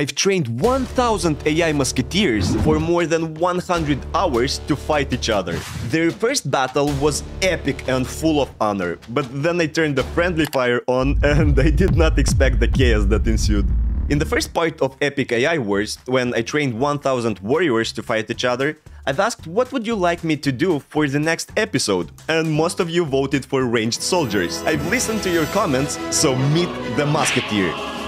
I've trained 1000 AI musketeers for more than 100 hours to fight each other. Their first battle was epic and full of honor, but then I turned the friendly fire on and I did not expect the chaos that ensued. In the first part of Epic AI Wars, when I trained 1000 warriors to fight each other, I've asked what would you like me to do for the next episode, and most of you voted for ranged soldiers. I've listened to your comments, so meet the musketeer.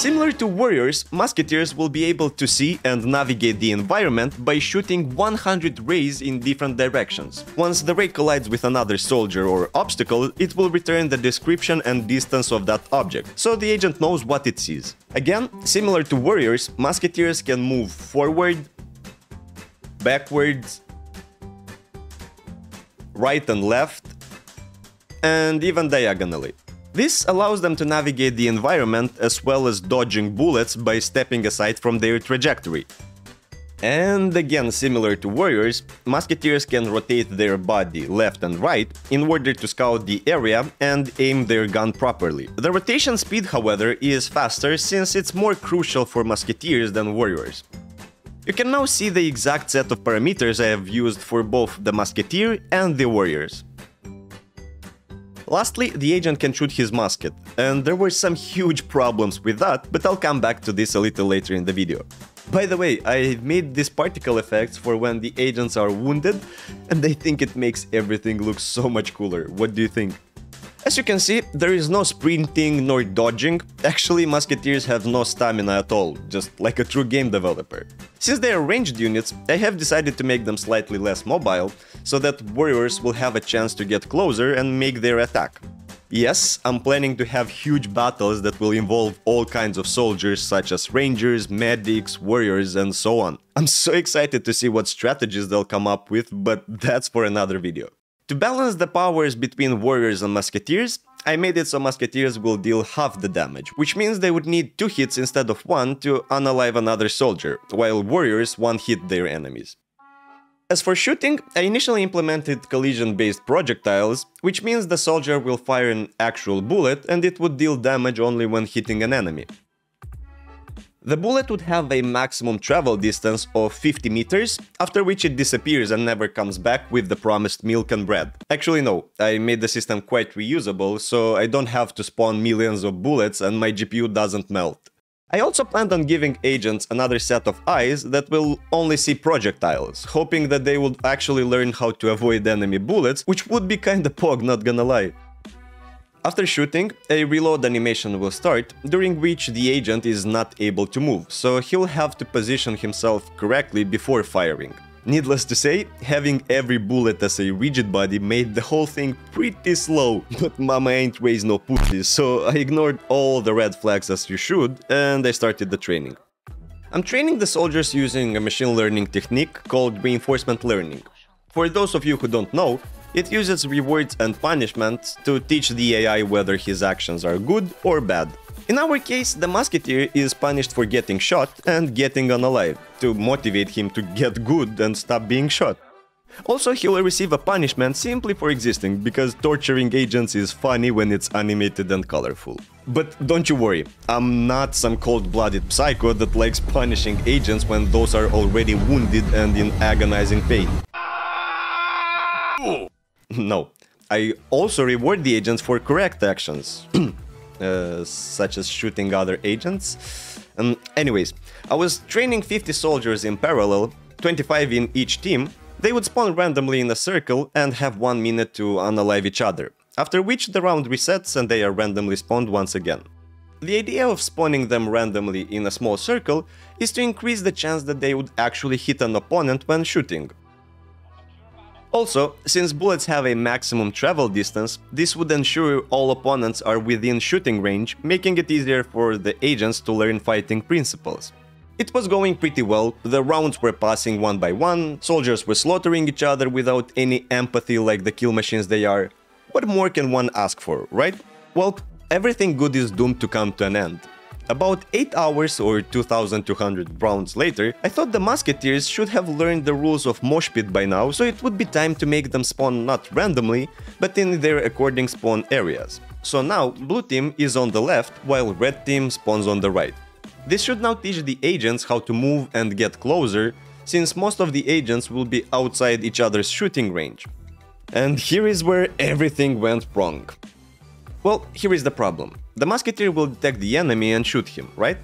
Similar to warriors, musketeers will be able to see and navigate the environment by shooting 100 rays in different directions. Once the ray collides with another soldier or obstacle, it will return the description and distance of that object, so the agent knows what it sees. Again, similar to warriors, musketeers can move forward, backwards, right and left, and even diagonally. This allows them to navigate the environment as well as dodging bullets by stepping aside from their trajectory. And again, similar to warriors, musketeers can rotate their body left and right in order to scout the area and aim their gun properly. The rotation speed, however, is faster since it's more crucial for musketeers than warriors. You can now see the exact set of parameters I have used for both the musketeer and the warriors. Lastly, the agent can shoot his musket, and there were some huge problems with that, but I'll come back to this a little later in the video. By the way, I made these particle effects for when the agents are wounded, and I think it makes everything look so much cooler. What do you think? As you can see, there is no sprinting nor dodging. Actually, musketeers have no stamina at all, just like a true game developer. Since they are ranged units, I have decided to make them slightly less mobile, so that warriors will have a chance to get closer and make their attack. Yes, I'm planning to have huge battles that will involve all kinds of soldiers such as rangers, medics, warriors and so on. I'm so excited to see what strategies they'll come up with, but that's for another video. To balance the powers between warriors and musketeers, I made it so musketeers will deal half the damage, which means they would need two hits instead of one to unalive another soldier, while warriors one-hit their enemies. As for shooting, I initially implemented collision-based projectiles, which means the soldier will fire an actual bullet and it would deal damage only when hitting an enemy. The bullet would have a maximum travel distance of 50 meters, after which it disappears and never comes back with the promised milk and bread. Actually no, I made the system quite reusable, so I don't have to spawn millions of bullets and my GPU doesn't melt. I also planned on giving agents another set of eyes that will only see projectiles, hoping that they would actually learn how to avoid enemy bullets, which would be kinda pog, not gonna lie. After shooting, a reload animation will start, during which the agent is not able to move, so he'll have to position himself correctly before firing. Needless to say, having every bullet as a rigid body made the whole thing pretty slow, but mama ain't raised no pussy, so I ignored all the red flags as you should, and I started the training. I'm training the soldiers using a machine learning technique called reinforcement learning. For those of you who don't know, it uses rewards and punishments to teach the AI whether his actions are good or bad. In our case, the musketeer is punished for getting shot and getting unalive, to motivate him to get good and stop being shot. Also, he will receive a punishment simply for existing, because torturing agents is funny when it's animated and colorful. But don't you worry, I'm not some cold-blooded psycho that likes punishing agents when those are already wounded and in agonizing pain. No. I also reward the agents for correct actions, uh, such as shooting other agents. Um, anyways, I was training 50 soldiers in parallel, 25 in each team. They would spawn randomly in a circle and have one minute to unalive each other, after which the round resets and they are randomly spawned once again. The idea of spawning them randomly in a small circle is to increase the chance that they would actually hit an opponent when shooting. Also, since bullets have a maximum travel distance, this would ensure all opponents are within shooting range, making it easier for the agents to learn fighting principles. It was going pretty well, the rounds were passing one by one, soldiers were slaughtering each other without any empathy like the kill machines they are. What more can one ask for, right? Well, everything good is doomed to come to an end. About 8 hours or 2200 rounds later, I thought the musketeers should have learned the rules of mosh pit by now, so it would be time to make them spawn not randomly, but in their according spawn areas. So now, blue team is on the left, while red team spawns on the right. This should now teach the agents how to move and get closer, since most of the agents will be outside each other's shooting range. And here is where everything went wrong. Well, here is the problem. The musketeer will detect the enemy and shoot him, right?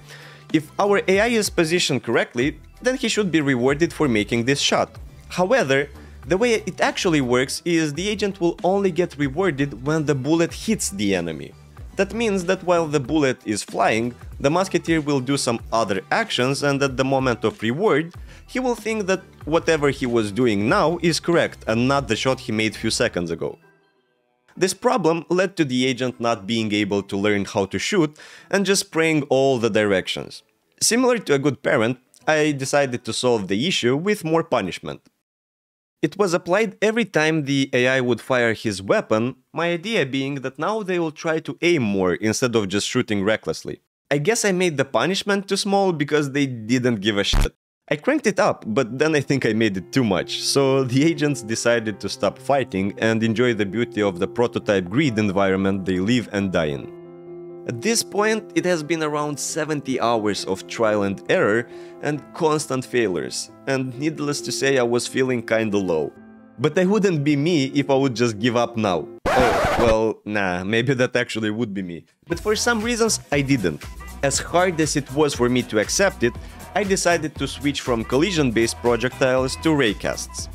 If our AI is positioned correctly, then he should be rewarded for making this shot. However, the way it actually works is the agent will only get rewarded when the bullet hits the enemy. That means that while the bullet is flying, the musketeer will do some other actions and at the moment of reward, he will think that whatever he was doing now is correct and not the shot he made few seconds ago. This problem led to the agent not being able to learn how to shoot and just spraying all the directions. Similar to a good parent, I decided to solve the issue with more punishment. It was applied every time the AI would fire his weapon, my idea being that now they will try to aim more instead of just shooting recklessly. I guess I made the punishment too small because they didn't give a shit. I cranked it up, but then I think I made it too much, so the agents decided to stop fighting and enjoy the beauty of the prototype grid environment they live and die in. At this point, it has been around 70 hours of trial and error and constant failures, and needless to say, I was feeling kinda low. But I wouldn't be me if I would just give up now. Oh, well, nah, maybe that actually would be me. But for some reasons, I didn't. As hard as it was for me to accept it, I decided to switch from collision-based projectiles to raycasts.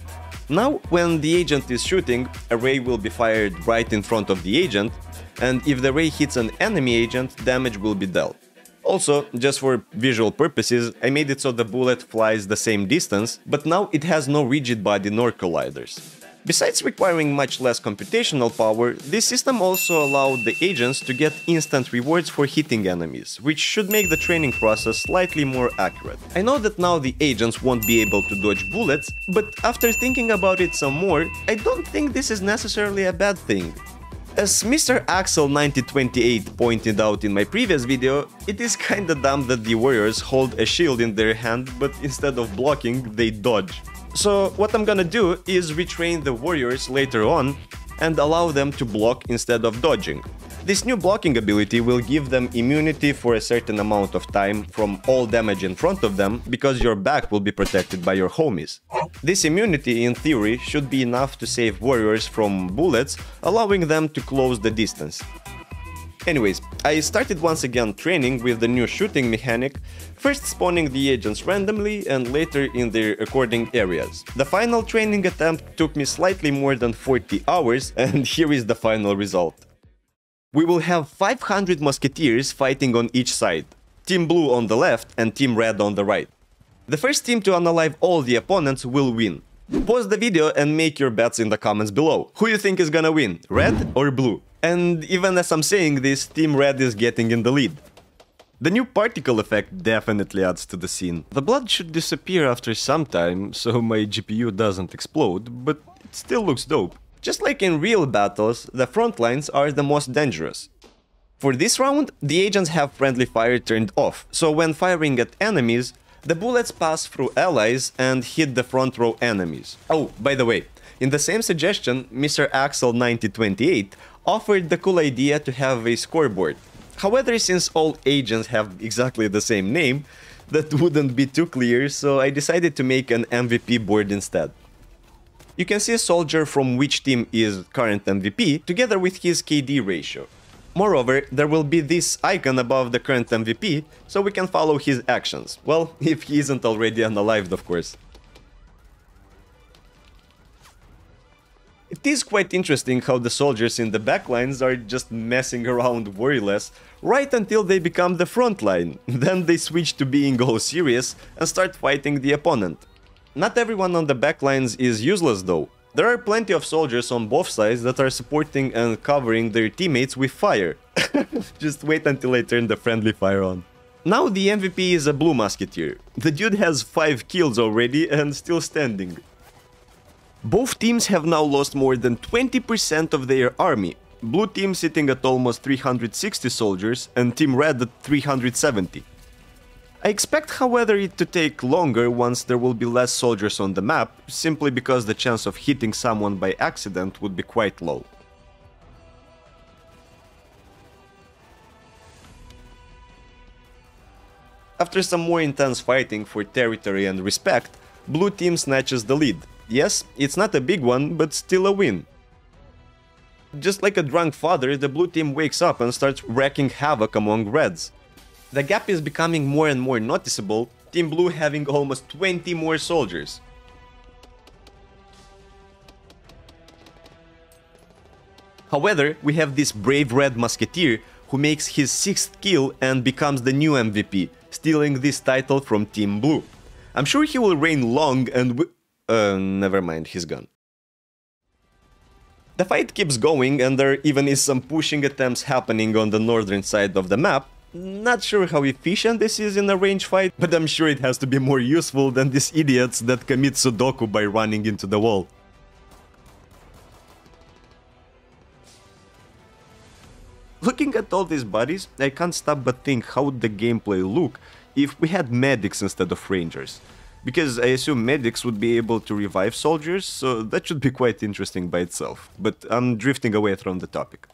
Now, when the agent is shooting, a ray will be fired right in front of the agent, and if the ray hits an enemy agent, damage will be dealt. Also, just for visual purposes, I made it so the bullet flies the same distance, but now it has no rigid body nor colliders. Besides requiring much less computational power, this system also allowed the agents to get instant rewards for hitting enemies, which should make the training process slightly more accurate. I know that now the agents won't be able to dodge bullets, but after thinking about it some more, I don't think this is necessarily a bad thing. As Mr. Axel9028 pointed out in my previous video, it is kinda dumb that the warriors hold a shield in their hand, but instead of blocking, they dodge. So what I'm gonna do is retrain the warriors later on and allow them to block instead of dodging. This new blocking ability will give them immunity for a certain amount of time from all damage in front of them because your back will be protected by your homies. This immunity in theory should be enough to save warriors from bullets, allowing them to close the distance. Anyways, I started once again training with the new shooting mechanic, first spawning the agents randomly and later in their according areas. The final training attempt took me slightly more than 40 hours and here is the final result. We will have 500 musketeers fighting on each side, Team Blue on the left and Team Red on the right. The first team to unalive all the opponents will win. Pause the video and make your bets in the comments below. Who you think is gonna win, red or blue? And even as I'm saying this, Team Red is getting in the lead. The new particle effect definitely adds to the scene. The blood should disappear after some time, so my GPU doesn't explode, but it still looks dope. Just like in real battles, the front lines are the most dangerous. For this round, the agents have friendly fire turned off, so when firing at enemies, the bullets pass through allies and hit the front row enemies. Oh, by the way, in the same suggestion, Mr. Axel9028 offered the cool idea to have a scoreboard. However, since all agents have exactly the same name, that wouldn't be too clear, so I decided to make an MVP board instead. You can see a soldier from which team is current MVP, together with his KD ratio. Moreover, there will be this icon above the current MVP, so we can follow his actions. Well, if he isn't already unalived, of course. It is quite interesting how the soldiers in the backlines are just messing around worryless right until they become the front line. Then they switch to being all serious and start fighting the opponent. Not everyone on the backlines is useless though. There are plenty of soldiers on both sides that are supporting and covering their teammates with fire. Just wait until I turn the friendly fire on. Now the MVP is a blue musketeer. The dude has 5 kills already and still standing. Both teams have now lost more than 20% of their army. Blue team sitting at almost 360 soldiers and Team Red at 370. I expect however it to take longer once there will be less soldiers on the map, simply because the chance of hitting someone by accident would be quite low. After some more intense fighting for territory and respect, blue team snatches the lead. Yes, it's not a big one, but still a win. Just like a drunk father, the blue team wakes up and starts wreaking havoc among reds. The gap is becoming more and more noticeable, Team Blue having almost 20 more soldiers. However, we have this brave red musketeer who makes his sixth kill and becomes the new MVP, stealing this title from Team Blue. I'm sure he will reign long and Uh, never mind, he's gone. The fight keeps going and there even is some pushing attempts happening on the northern side of the map. Not sure how efficient this is in a range fight, but I'm sure it has to be more useful than these idiots that commit Sudoku by running into the wall. Looking at all these bodies, I can't stop but think how would the gameplay look if we had medics instead of rangers. Because I assume medics would be able to revive soldiers, so that should be quite interesting by itself. But I'm drifting away from the topic.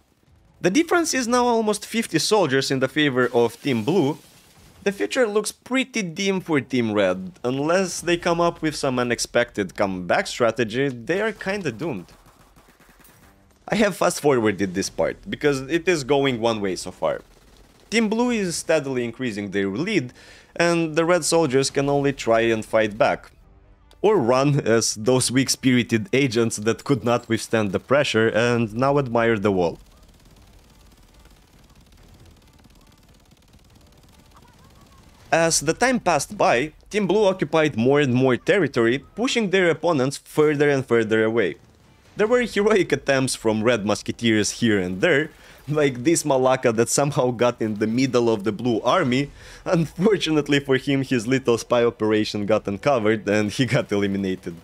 The difference is now almost 50 soldiers in the favor of Team Blue. The future looks pretty dim for Team Red. Unless they come up with some unexpected comeback strategy, they are kinda doomed. I have fast forwarded this part, because it is going one way so far. Team Blue is steadily increasing their lead, and the Red soldiers can only try and fight back. Or run as those weak-spirited agents that could not withstand the pressure and now admire the wall. As the time passed by, Team Blue occupied more and more territory, pushing their opponents further and further away. There were heroic attempts from Red Musketeers here and there, like this Malaka that somehow got in the middle of the Blue Army. Unfortunately for him, his little spy operation got uncovered and he got eliminated.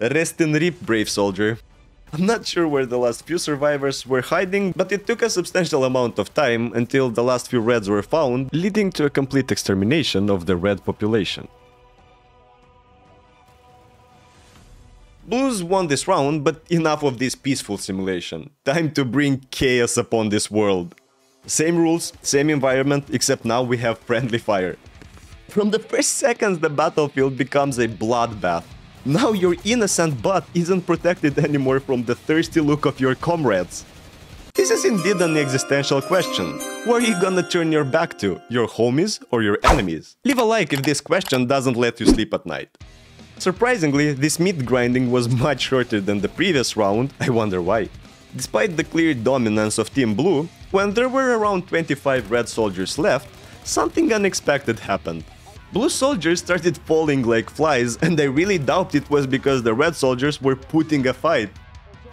Rest in rip, brave soldier. I'm not sure where the last few survivors were hiding, but it took a substantial amount of time until the last few Reds were found, leading to a complete extermination of the Red population. Blues won this round, but enough of this peaceful simulation. Time to bring chaos upon this world. Same rules, same environment, except now we have friendly fire. From the first seconds the battlefield becomes a bloodbath. Now your innocent butt isn't protected anymore from the thirsty look of your comrades. This is indeed an existential question. Who are you gonna turn your back to? Your homies or your enemies? Leave a like if this question doesn't let you sleep at night. Surprisingly, this meat grinding was much shorter than the previous round, I wonder why. Despite the clear dominance of Team Blue, when there were around 25 red soldiers left, something unexpected happened. Blue soldiers started falling like flies and I really doubt it was because the red soldiers were putting a fight.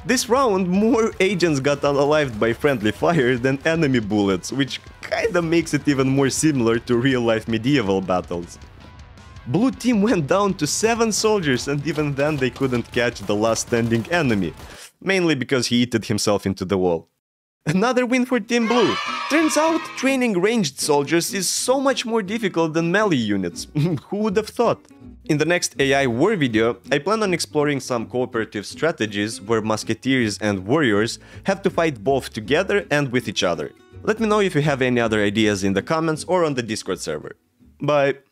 This round, more agents got unalived by friendly fire than enemy bullets, which kinda makes it even more similar to real-life medieval battles. Blue team went down to 7 soldiers and even then they couldn't catch the last standing enemy, mainly because he eated himself into the wall. Another win for Team Blue. Turns out training ranged soldiers is so much more difficult than melee units. Who would have thought? In the next AI war video, I plan on exploring some cooperative strategies where musketeers and warriors have to fight both together and with each other. Let me know if you have any other ideas in the comments or on the Discord server. Bye!